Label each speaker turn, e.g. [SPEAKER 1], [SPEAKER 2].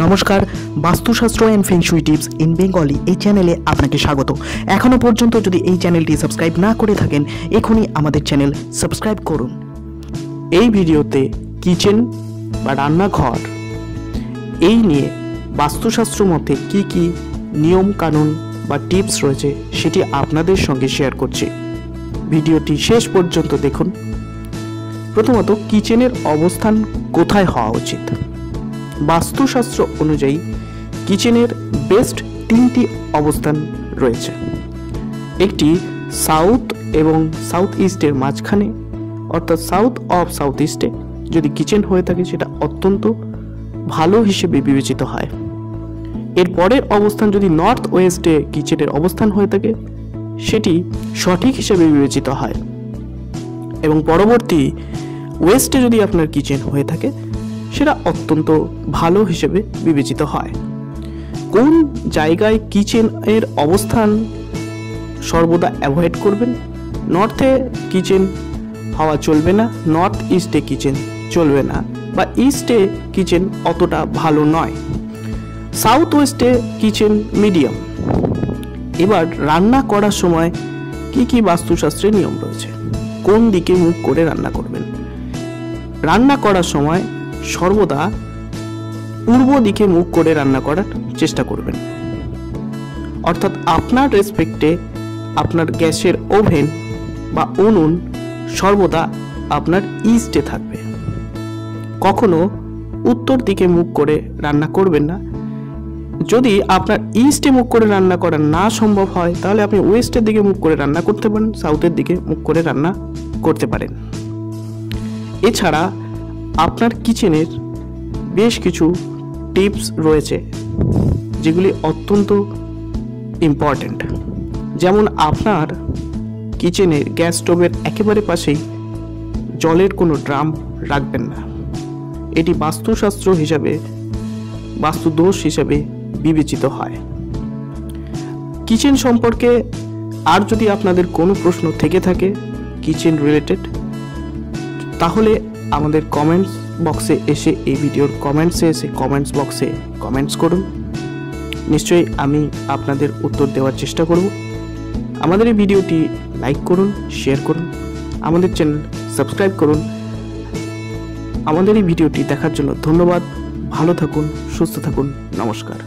[SPEAKER 1] নমস্কার, Vastushastra and feng shui tips in Bengali এই চ্যানেলে আপনাকে স্বাগত। এখনও পর্যন্ত যদি এই চ্যানেলটি সাবস্ক্রাইব না করে থাকেন, এখনই আমাদের চ্যানেল সাবস্ক্রাইব করুন। এই ভিডিওতে কিচেন বা রান্নাঘর, এই নিয়ে বাস্তুশাস্ত্র মতে কি কি নিয়ম কানুন বা টিপস রয়েছে সেটি আপনাদের সঙ্গে শেয়ার করছি। ভিডিওটি শেষ পর্যন্ত দেখুন। প্রথমত, কিচেনের অবস্থান কোথায় হওয়া উচিত? বাস্তুশাস্ত্র অনুযায়ী কিচেনের বেস্ট তিনটি অবস্থান রয়েছে। একটি সাউথ এবং সাউথ ইস্টের মাঝখানে, অর্থাৎ সাউথ অফ সাউথ ইস্টে যদি কিচেন হয়ে থাকে সেটা অত্যন্ত ভালো হিসেবে বিবেচিত হয়। এর পরের অবস্থান যদি নর্থ ওয়েস্টে কিচেনের অবস্থান হয়ে থাকে, সেটি সঠিক হিসেবে বিবেচিত হয়। এবং পরবর্তী ওয়েস্টে যদি আপনার কিচেন হয়ে থাকে সেটা অত্যন্ত ভালো হিসেবে বিবেচিত হয়। কোন জায়গায় কিচেনের অবস্থান সর্বদা অ্যাভয়েড করবেন? নর্থে কিচেন হওয়া চলবে না, নর্থ ইস্টে কিচেন চলবে না, বা ইস্টে কিচেন অতটা ভালো নয়। সাউথ ওয়েস্টে কিচেন মিডিয়াম। এবার রান্না করার সময় কি কি বাস্তুশাস্ত্রের নিয়ম রয়েছে? কোন দিকে মুখ করে রান্না করবেন? রান্না করার সময় সর্বদা পূর্ব দিকে মুখ করে রান্না করার চেষ্টা করবেন। অর্থাৎ আপনার রেসপেক্টে আপনার গ্যাসের ওভেন বা উনুন সর্বদা আপনার ইস্টে থাকবে। কখনো উত্তর দিকে মুখ করে রান্না করবেন না। যদি আপনার ইস্টে মুখ করে রান্না করা না সম্ভব হয়, তাহলে আপনি ওয়েস্টের দিকে মুখ করে রান্না করতে পারেন সাউথের দিকে মুখ করে রান্না করতে পারেন। এছাড়া আপনার কিচেনের বেশ কিছু টিপস রয়েছে, যেগুলি অত্যন্ত ইম্পর্ট্যান্ট যেমন আপনার কিচেনের গ্যাস স্টোভের একেবারে পাশেই জলের কোনো ড্রাম রাখবেন না। এটি বাস্তুশাস্ত্র হিসাবে, বাস্তুদোষ হিসাবে বিবেচিত হয়। কিচেন সম্পর্কে আর যদি আপনাদের কোনো প্রশ্ন থেকে থাকে, কিচেন রিলেটেড তাহলে আমাদের কমেন্টস বক্সে এসে এই ভিডিওর কমেন্টসে এসে কমেন্টস বক্সে কমেন্টস করুন। নিশ্চয়ই আমি আপনাদের উত্তর দেওয়ার চেষ্টা করব। আমাদের এই ভিডিওটি লাইক করুন শেয়ার করুন, আমাদের চ্যানেল সাবস্ক্রাইব করুন। আমাদের এই ভিডিওটি দেখার জন্য ধন্যবাদ। ভালো থাকুন, সুস্থ থাকুন। নমস্কার।